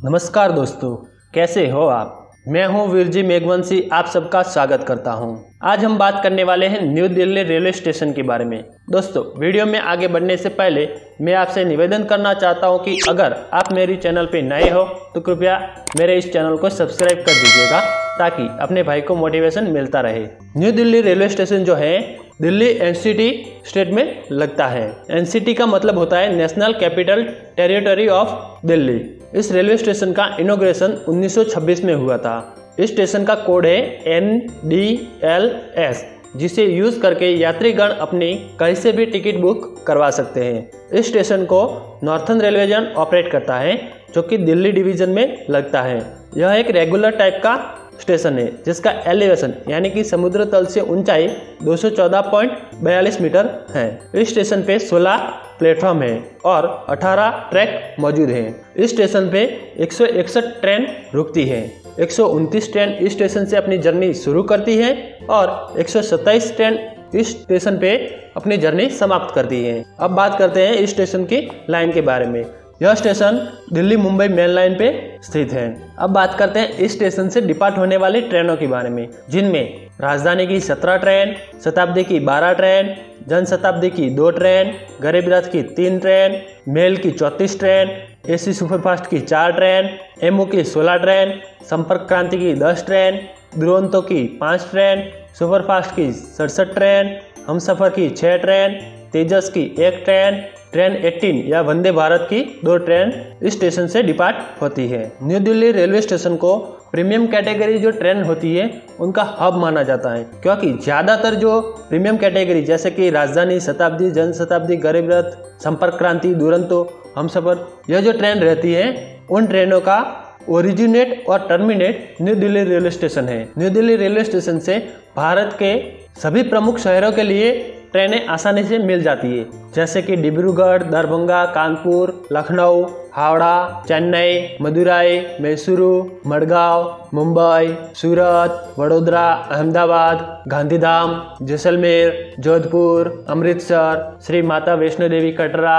नमस्कार दोस्तों, कैसे हो आप? मैं हूँ वीरजी मेघवंशी, आप सबका स्वागत करता हूँ। आज हम बात करने वाले हैं न्यू दिल्ली रेलवे स्टेशन के बारे में। दोस्तों, वीडियो में आगे बढ़ने से पहले मैं आपसे निवेदन करना चाहता हूँ कि अगर आप मेरी चैनल पर नए हो तो कृपया मेरे इस चैनल को सब्सक्राइब कर दीजिएगा, ताकि अपने भाई को मोटिवेशन मिलता रहे। न्यू दिल्ली रेलवे स्टेशन जो है, दिल्ली एनसीटी स्टेट में लगता है। एनसीटी का मतलब होता है national capital territory of Delhi. इस रेलवे स्टेशन का इनोग्रेशन 1926 में हुआ था। इस स्टेशन का कोड है एन डी एल एस, जिसे यूज़ करके यात्रीगण अपनी कहीं से भी टिकट बुक करवा सकते हैं। इस स्टेशन को नॉर्थन रेलवे जोन ऑपरेट करता है, जो कि दिल्ली डिवीज़न में लगता है। यह एक रेगुलर टाइप का स्टेशन है, जिसका एलिवेशन यानी कि समुद्र तल से ऊंचाई 214.42 मीटर है। इस स्टेशन पे 16 प्लेटफॉर्म है और 18 ट्रैक मौजूद हैं। इस स्टेशन पे 161 ट्रेन रुकती है। एक सौ उनतीस ट्रेन इस स्टेशन से अपनी जर्नी शुरू करती है और 127 ट्रेन इस स्टेशन पे अपनी जर्नी समाप्त करती है। अब बात करते हैं इस स्टेशन की लाइन के बारे में। यह station Delhi Mumbai main line पे स्थित है। अब बात करते हैं इस स्टेशन से डिपार्ट होने वाली ट्रेनों के बारे में, जिनमें राजधानी की 17 ट्रेन, शताब्दी की 12 ट्रेन जन शताब्दी की दो ट्रेन, गरीब रथ की तीन ट्रेन, मेल की चौंतीस ट्रेन, एसी सुपरफास्ट की चार ट्रेन, एमओ की 16 ट्रेन, संपर्क क्रांति की 10 ट्रेन, दुरंतो की पाँच ट्रेन, सुपरफास्ट की सड़सठ ट्रेन हम सफ़र की छः ट्रेन, तेजस की एक ट्रेन ट्रेन 18 या वंदे भारत की दो ट्रेन इस स्टेशन से डिपार्ट होती है। न्यू दिल्ली रेलवे स्टेशन को प्रीमियम कैटेगरी जो ट्रेन होती है, उनका हब माना जाता है। क्योंकि ज़्यादातर जो प्रीमियम कैटेगरी, जैसे कि राजधानी शताब्दी, जन शताब्दी, गरीब रथ, संपर्क क्रांति, दुरंतो हम सफ़र यह जो ट्रेन रहती है, उन ट्रेनों का ओरिजिनेट और terminate new Delhi railway station है। न्यू दिल्ली रेलवे स्टेशन से भारत के सभी प्रमुख शहरों के लिए ट्रेनें आसानी से मिल जाती है, जैसे कि डिब्रूगढ़, दरभंगा, कानपुर, लखनऊ, हावड़ा, चेन्नई, मदुराई, मैसूरू, मड़गांव, मुंबई, सूरत, वडोदरा, अहमदाबाद, गांधीधाम, जैसलमेर, जोधपुर, अमृतसर, श्री माता वैष्णो देवी कटरा,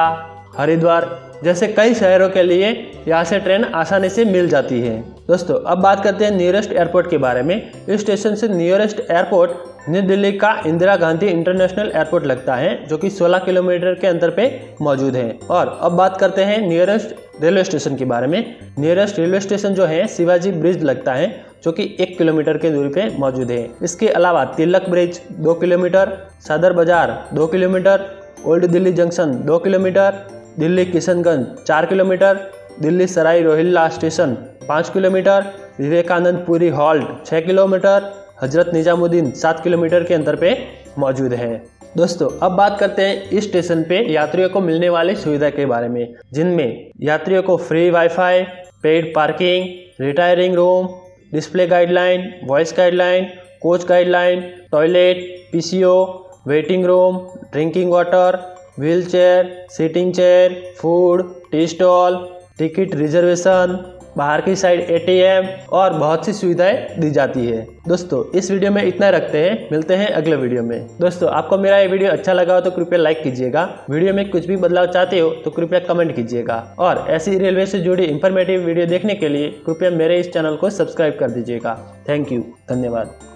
हरिद्वार, जैसे कई शहरों के लिए यहाँ से ट्रेन आसानी से मिल जाती है। दोस्तों, अब बात करते हैं नियरेस्ट एयरपोर्ट के बारे में। इस स्टेशन से नियरेस्ट एयरपोर्ट न्यू दिल्ली का इंदिरा गांधी इंटरनेशनल एयरपोर्ट लगता है, जो कि 16 किलोमीटर के अंतर पे मौजूद है। और अब बात करते हैं नियरेस्ट रेलवे स्टेशन के बारे में। नियरेस्ट रेलवे स्टेशन जो है, शिवाजी ब्रिज लगता है, जो कि एक किलोमीटर के दूरी पे मौजूद है। इसके अलावा तिलक ब्रिज, दो किलोमीटर, सदर बाज़ार, दो किलोमीटर, ओल्ड दिल्ली जंक्शन, दो किलोमीटर, दिल्ली किशनगंज, चार किलोमीटर, दिल्ली सराई रोहिल्ला स्टेशन, पाँच किलोमीटर, विवेकानंद पुरी हॉल्ट छः किलोमीटर हज़रत निजामुद्दीन सात किलोमीटर के अंतर पे मौजूद है। दोस्तों, अब बात करते हैं इस स्टेशन पे यात्रियों को मिलने वाली सुविधा के बारे में, जिनमें यात्रियों को free wifi paid parking retiring room display guideline voice guideline coach guideline toilet PCO waiting room drinking water wheel chair seating chair food tea stall ticket reservation बाहर की साइड एटीएम और बहुत सी सुविधाएँ दी जाती है। दोस्तों, इस वीडियो में इतना रखते हैं। मिलते हैं अगले वीडियो में। दोस्तों, आपको मेरा ये वीडियो अच्छा लगा हो तो कृपया लाइक कीजिएगा। वीडियो में कुछ भी बदलाव चाहते हो तो कृपया कमेंट कीजिएगा। और ऐसी रेलवे से जुड़ी इंफॉर्मेटिव वीडियो देखने के लिए कृपया मेरे इस चैनल को सब्सक्राइब कर दीजिएगा। थैंक यू धन्यवाद।